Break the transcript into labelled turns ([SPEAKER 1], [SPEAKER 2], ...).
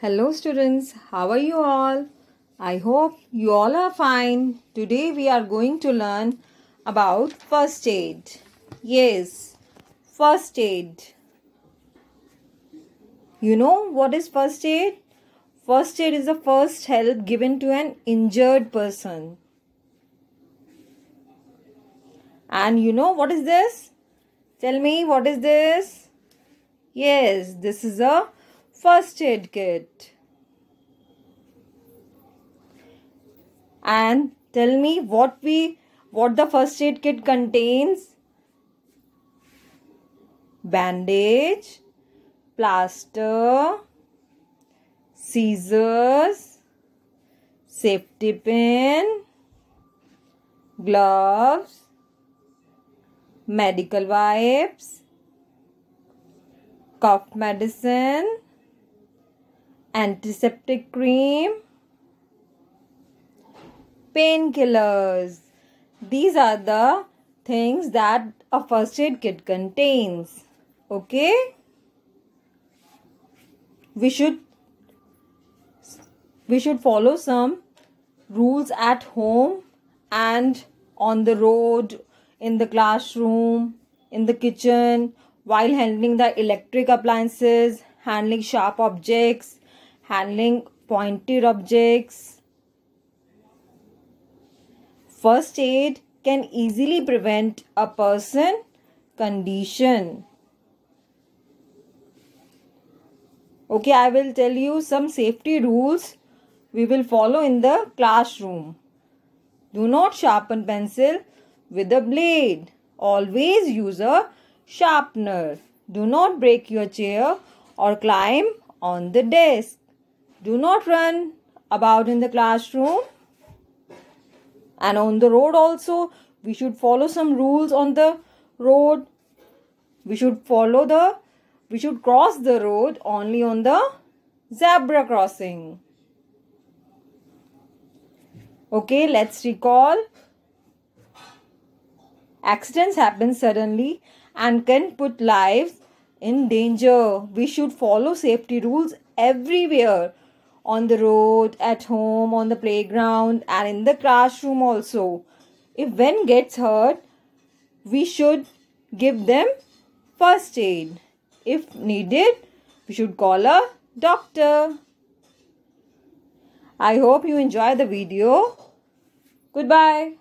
[SPEAKER 1] Hello students, how are you all? I hope you all are fine. Today we are going to learn about first aid. Yes, first aid. You know what is first aid? First aid is the first help given to an injured person. And you know what is this? Tell me what is this? Yes, this is a first aid kit. And tell me what we what the first aid kit contains. Bandage, plaster, scissors, safety pin, gloves, medical wipes, cough medicine, antiseptic cream, painkillers. These are the things that a first aid kit contains. Okay? We should we should follow some rules at home and on the road, in the classroom, in the kitchen, while handling the electric appliances, handling sharp objects, handling pointed objects. First aid can easily prevent a person condition. Okay, I will tell you some safety rules we will follow in the classroom. Do not sharpen pencil with a blade. Always use a sharpener. Do not break your chair or climb on the desk. Do not run about in the classroom. And on the road also, we should follow some rules on the road. We should follow the, we should cross the road only on the zebra crossing. Okay, let's recall. Accidents happen suddenly and can put lives in danger. We should follow safety rules everywhere on the road, at home, on the playground, and in the classroom also. If one gets hurt, we should give them first aid. If needed, we should call a doctor. I hope you enjoy the video. Goodbye.